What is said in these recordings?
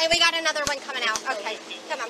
right, we got another one coming out. Okay, come on.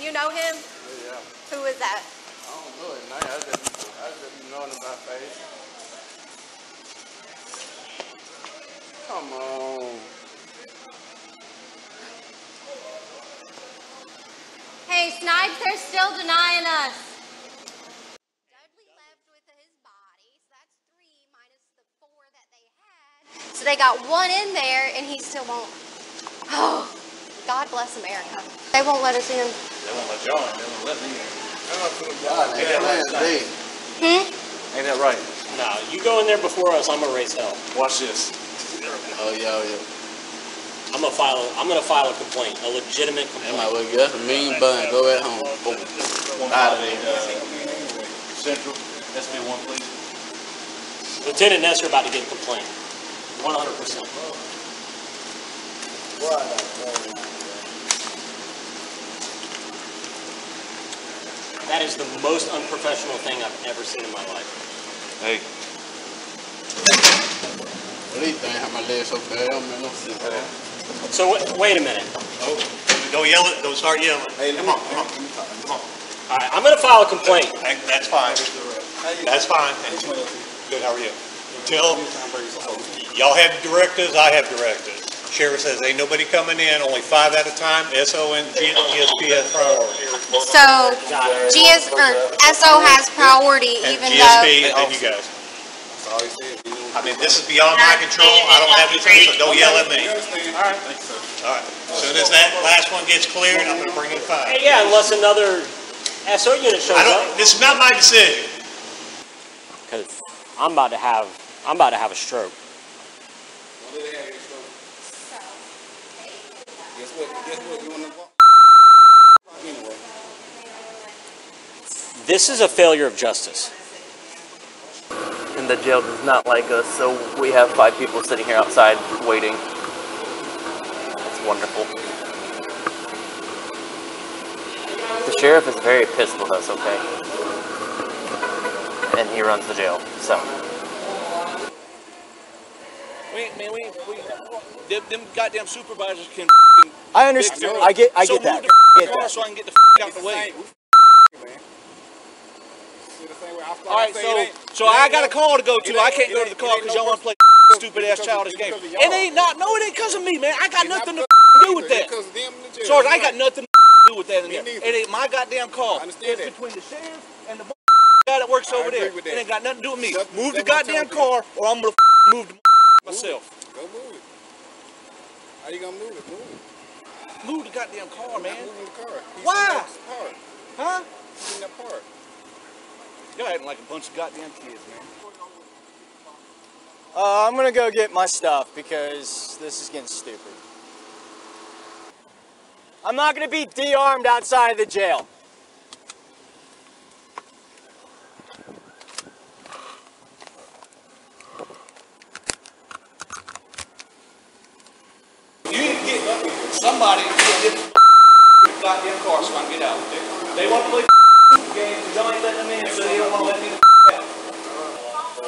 You know him? Yeah. Who is that? I don't know his name. I just, I just knowing him by face. Come on. Hey, Snipes, they're still denying us. Dudley left with his body, so that's three minus the four that they had. So they got one in there, and he still won't. Oh, God bless America. They won't let us in. They won't let y'all in. They won't let me in. God, they playing big. Hmm? Ain't that right? Nah, you go in there before us, I'm gonna raise hell. Watch this. Oh, yeah, oh, yeah. I'm gonna file. I'm gonna file a complaint, a legitimate That might complaint. well get us a mean bun. Go at home. Boom. Out of there. Central, SB1, please. Lieutenant Nesser about to get a complaint. 100. percent That is the most unprofessional thing I've ever seen in my life. Hey, What do you think? How my legs so bad? I don't know. So wait, wait a minute. Oh, don't yell it, don't start yelling. Hey, Come on, come on, come on. All right, I'm gonna file a complaint. That's fine. That's fine. Good, how are you? Tell, y'all have directives, I have directives. Sheriff says ain't nobody coming in, only five at a time, SO and G- GSP has priority. So, GS, uh, or SO has priority And even though. GSP and then you guys. I mean, this is beyond my control, I don't have anything, so don't yell at me. All right. All right, as soon as that last one gets cleared, I'm gonna bring in five. Yeah, unless another SO unit shows I up. don't, this is not my decision. Because I'm about to have, I'm about to have a stroke. Guess what? Guess what? You want to walk? Anyway. This is a failure of justice. and the jail does not like us, so we have five people sitting here outside waiting. It's wonderful. The sheriff is very pissed with us, okay? And he runs the jail, so. We ain't, man, we ain't, we, them, them goddamn supervisors can. I understand. I get. I so get that. The Get that. so I can get the out the way. All right, so so I got a call to go to. I can't go to the call because y'all want to play stupid ass childish game. It ain't not. No, it ain't because of me, man. I got nothing to do with that. Sarge, I got nothing to do with that in there. It ain't my goddamn call. It's between the sheriff and the guy that works over there. It ain't got nothing to do with me. Move the goddamn car, or I'm gonna move the myself. Go move it. How you gonna move it? Move it. Move the goddamn car, man. Move the car. He's Why? in that. Huh? He's in that part. Y'all acting like a bunch of goddamn kids, man. Uh, I'm gonna go get my stuff because this is getting stupid. I'm not gonna be de-armed outside of the jail. You need to get somebody to get goddamn car so I can get out. They want to play games, but y'all ain't letting them in, so they don't want to let me out.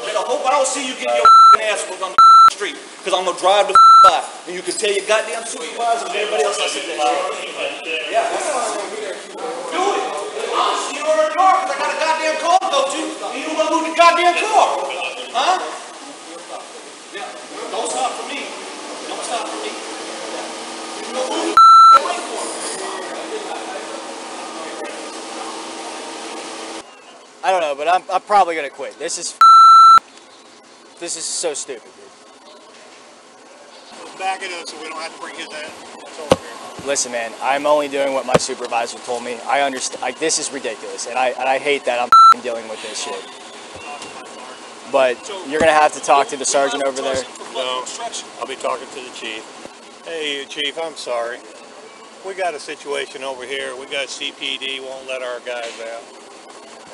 Nigga, hope I don't see you getting your ass whooped on the street, because I'm gonna drive the by, and you can tell your goddamn supervisor and everybody else I sit there. Yeah, that's all I'm do there. Do the car, because I got a goddamn car to go to, and you don't want to move the goddamn car. Huh? Yeah, don't stop for me. Don't stop for me. I don't know, but I'm, I'm probably gonna quit. This is. This is so stupid, dude. Back it up so we don't have to bring his ass. It's over here. Listen, man, I'm only doing what my supervisor told me. I understand. Like, this is ridiculous, and I and I hate that I'm f***ing dealing with this shit. But you're gonna have to talk to the sergeant over there. No, I'll be talking to the chief. Hey, chief, I'm sorry. We got a situation over here. We got CPD won't let our guys out.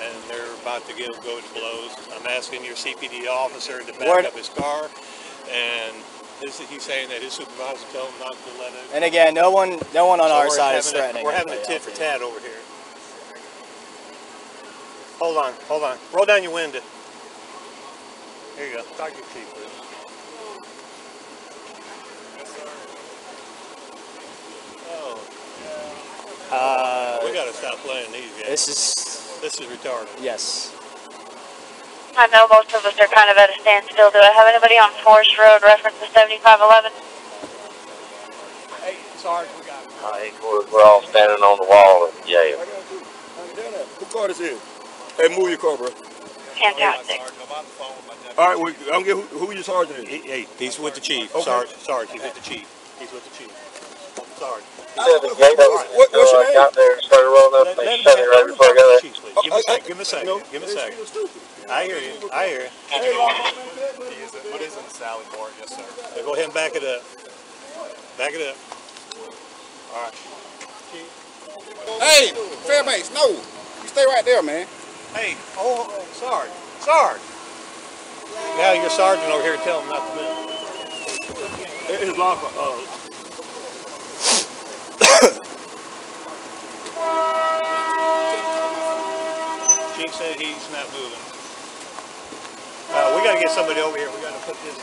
And they're about to give, go to blows. I'm asking your CPD officer to back Word. up his car, and this, he's saying that his supervisor told him not to let it. And again, no one, no one on So our side is having a- threatening. We're having a anybody tit for else. tat over here. Hold on, hold on. Roll down your window. Here you go. Talk to your chief, please. Oh, Uh, we gotta stop playing these games. this is This is retarded. yes. I know most of us are kind of at a standstill. Do I have anybody on Forrest Road reference to 7511? Hey, Sarge, we got. I think we're, we're all standing on the wall of the jail. Who car this is? Hey, move your car, bro. Fantastic. All right, well, I'm get who, who your sergeant is. He, hey, he's with the chief. Okay. Sarge, Sarge, he's with the chief. He's with the chief. Sarge. Said the gate What- what- what's so your I name? got there and started rolling up Let, and let they him shut talk- it let right him before I talk got to there. the chief, please. Give him a second. Give him a second. No, Give him a it's- second. it's stupid. I hear you. I hear you. What is it, Sally Port? Yes, sir. Now go ahead and back it up. Back it up. All right. Hey, Fairbanks, no. You stay right there, man. Hey, oh, oh, Sarge, Sarge. Now your sergeant over here tell him not to move. His locker, uh, said he's not moving. Uh, we gotta get somebody over here. We gotta put this.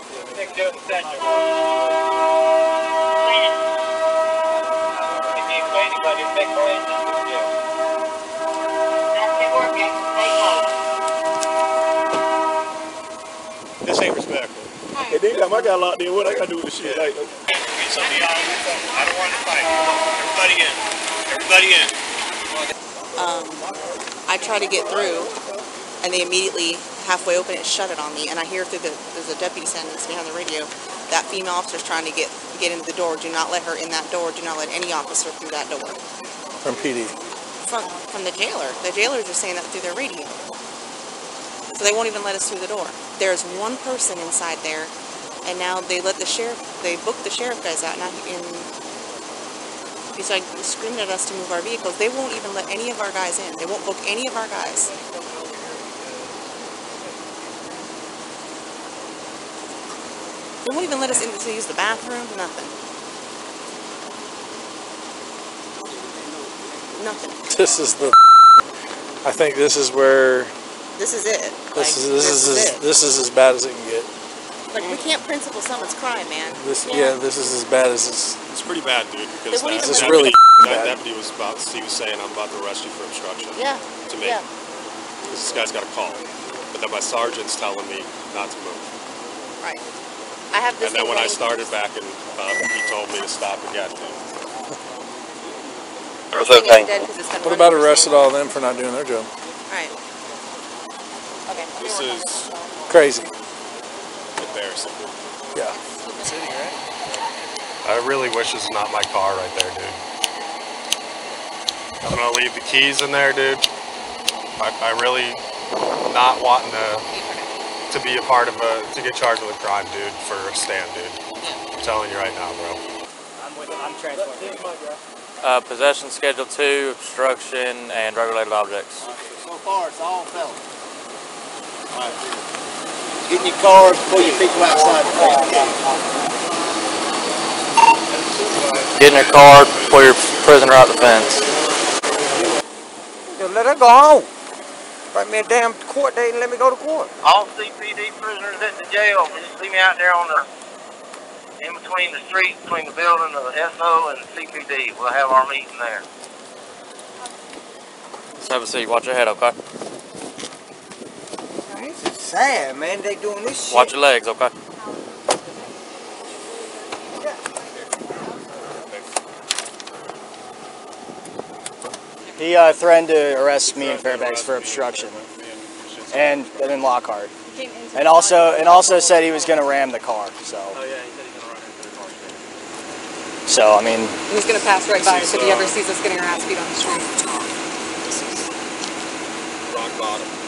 This ain't respectful. and then time I got locked in, what I gotta do with this shit? Like, Get somebody out. I don't want to fight. Everybody in. Everybody in. um, I try to get through, and they immediately halfway open it shut it on me. And I hear through the there's a deputy standing next to me on the radio that female officer's trying to get get into the door. Do not let her in that door. Do not let any officer through that door. From PD. From from the jailer. The jailers are saying that through their radio. So they won't even let us through the door. There's one person inside there, and now they let the sheriff. They booked the sheriff guys out. Now he- in He's like screaming at us to move our vehicles. They won't even let any of our guys in. They won't book any of our guys. They won't even let us in to use the bathroom. Nothing. Nothing. This is the. I think this is where This is it. this Like, is this, is, as, it. this is as bad as it can get. Like we can't principal someone's crime, man. This Yeah. yeah, this is as bad as it's. It's pretty bad, dude, because They that, This is really that bad. deputy was about, he was saying, I'm about to arrest you for obstruction. Yeah. To me. Yeah. Because this guy's got a call. But then my sergeant's telling me not to move. Right. I have this. And then when I thing started backing up, uh, he told me to stop again. going- It's okay. Dead 'cause it's been What about for so arrested all of them for not doing their job? Right. Okay. This is Crazy. Embarrassing. Yeah. I really wish this is not my car right there, dude. I'm gonna leave the keys in there, dude. I, I really not wanting to to be a part of a to get charged with a crime, dude, for a stand, dude. I'm telling you right now, bro. I'm with. I'm transporting. Uh, possession schedule two, obstruction, and drug-related objects. So far, it's all felons. Get in your car before you people outside the fence. Get in your car, pull your prisoner out the fence. Just let her go home. Write me a damn court date and let me go to court. All CPD prisoners at the jail, just see me out there on the, in between the street, between the building of the SO and the CPD. We'll have our meeting there. Let's have a seat. Watch your head, okay? This sad, man. They doing this shit. Watch your legs, okay? He uh, threatened to arrest me and Fairbanks for obstruction, and and then Lockhart, and also and also said he was going to ram the car. So. So I mean, He's gonna pass right by us if he ever sees us getting our ass beat on the street. Rock bottom.